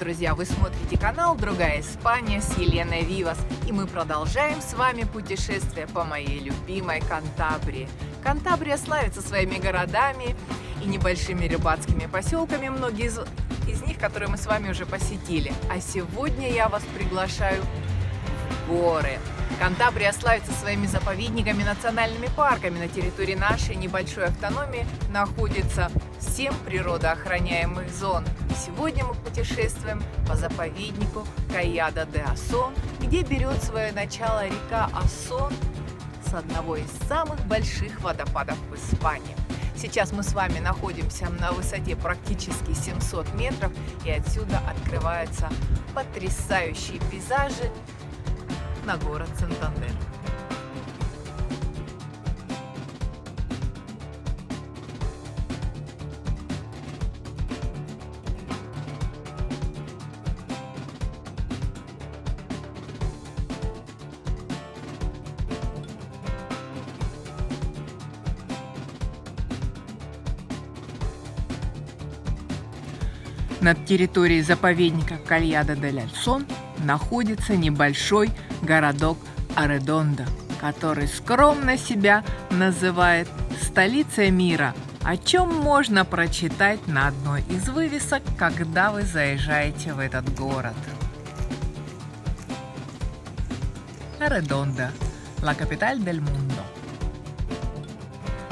друзья! Вы смотрите канал «Другая Испания» с Еленой Вивас. И мы продолжаем с вами путешествие по моей любимой Кантабрии. Кантабрия славится своими городами и небольшими рыбацкими поселками, многие из, из них, которые мы с вами уже посетили. А сегодня я вас приглашаю в горы. Кантабрия славится своими заповедниками, национальными парками. На территории нашей небольшой автономии находится 7 природоохраняемых зон. И сегодня мы путешествуем по заповеднику Каяда де Асон, где берет свое начало река Асон с одного из самых больших водопадов в Испании. Сейчас мы с вами находимся на высоте практически 700 метров, и отсюда открываются потрясающие пейзажи на город Сантандер. Над территорией заповедника Кальяда де Альсон находится небольшой городок Аредонда, который скромно себя называет столицей мира, о чем можно прочитать на одной из вывесок, когда вы заезжаете в этот город. Аредонда, la capital del mundo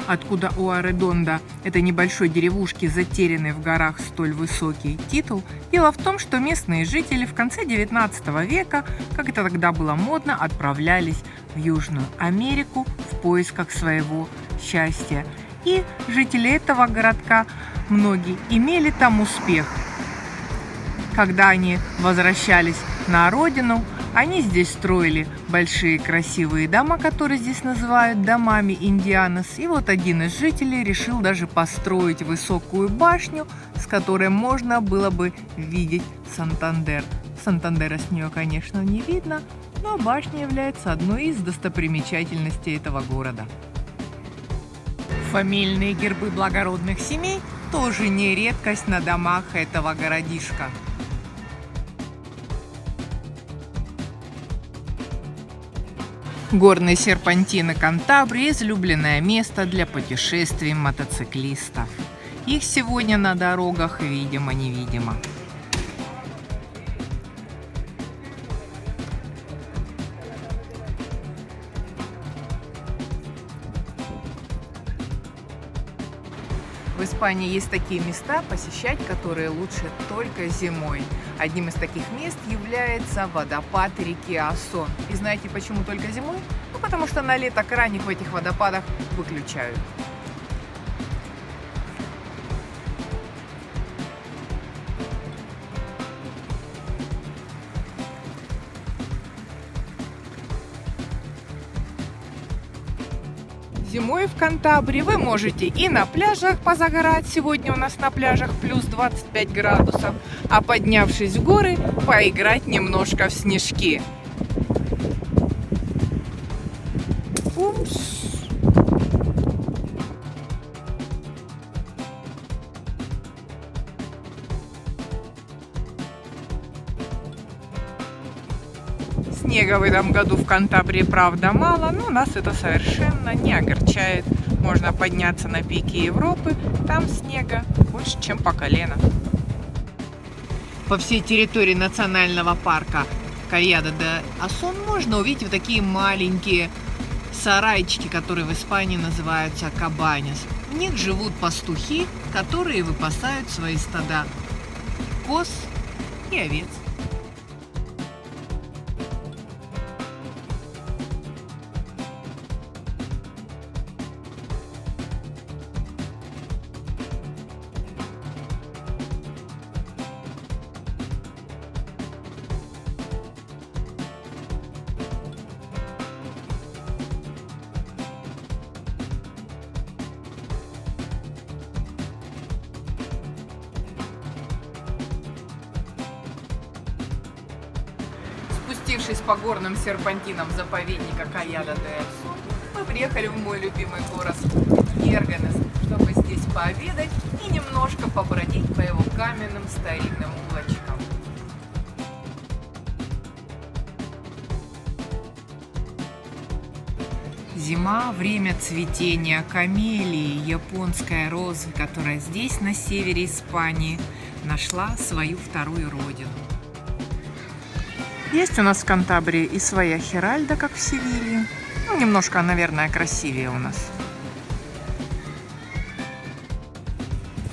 откуда у Аредонда, этой небольшой деревушки, затерянной в горах, столь высокий титул, дело в том, что местные жители в конце 19 века, как это тогда было модно, отправлялись в Южную Америку в поисках своего счастья. И жители этого городка, многие, имели там успех. Когда они возвращались на родину, они здесь строили большие красивые дома, которые здесь называют домами Индианос. И вот один из жителей решил даже построить высокую башню, с которой можно было бы видеть Сантандер. Сантандера с нее, конечно, не видно, но башня является одной из достопримечательностей этого города. Фамильные гербы благородных семей тоже не редкость на домах этого городишка. Горные серпантины Кантабрии – излюбленное место для путешествий мотоциклистов. Их сегодня на дорогах видимо-невидимо. В Испании есть такие места, посещать которые лучше только зимой. Одним из таких мест является водопад реки Асон. И знаете почему только зимой? Ну потому что на лето краник в этих водопадах выключают. Зимой в Кантабрии вы можете и на пляжах позагорать. Сегодня у нас на пляжах плюс 25 градусов. А поднявшись в горы, поиграть немножко в снежки. Упс. Снега в этом году в Кантабрии, правда, мало, но нас это совершенно не огорчает. Можно подняться на пике Европы, там снега больше, чем по колено. По всей территории национального парка Кальяда де Асон можно увидеть вот такие маленькие сарайчики, которые в Испании называются кабанис. В них живут пастухи, которые выпасают свои стада коз и овец. Спустившись по горным серпантинам заповедника Каяда де мы приехали в мой любимый город Герганес, чтобы здесь пообедать и немножко побродить по его каменным старинным улочкам. Зима – время цветения камелии, японская роза, которая здесь, на севере Испании, нашла свою вторую родину. Есть у нас в Кантабрии и своя Хиральда, как в Севилье. Ну, немножко, наверное, красивее у нас.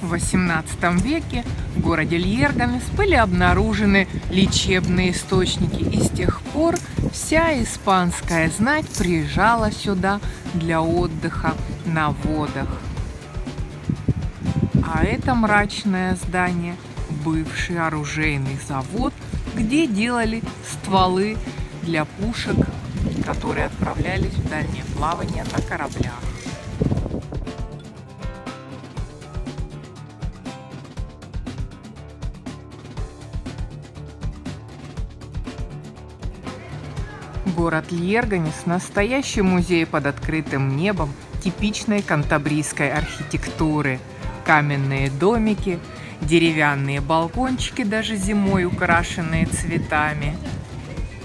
В XVIII веке в городе Льерганес были обнаружены лечебные источники, и с тех пор вся испанская знать приезжала сюда для отдыха на водах. А это мрачное здание – бывший оружейный завод, где делали стволы для пушек, которые отправлялись в дальнее плавание на кораблях. Город Льерганес – настоящий музей под открытым небом типичной кантабрийской архитектуры. Каменные домики, деревянные балкончики, даже зимой украшенные цветами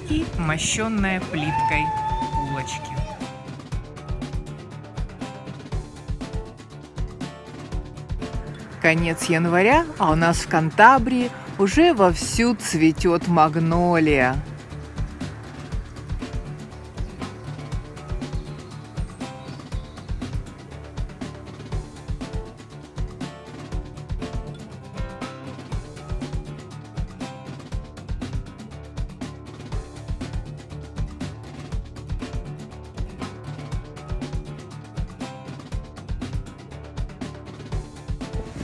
и мощенная плиткой улочки. Конец января, а у нас в Кантабрии уже вовсю цветет магнолия.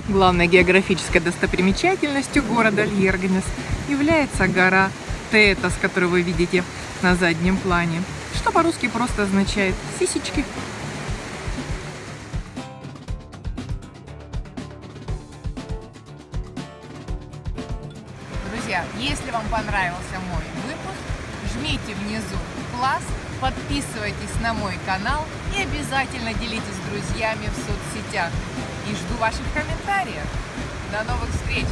Главной географической достопримечательностью города Льерганес является гора Тетас, которую вы видите на заднем плане, что по-русски просто означает «сисечки». Друзья, если вам понравился мой выпуск, жмите внизу класс, подписывайтесь на мой канал и обязательно делитесь с друзьями в соцсетях и жду ваших комментариев. До новых встреч!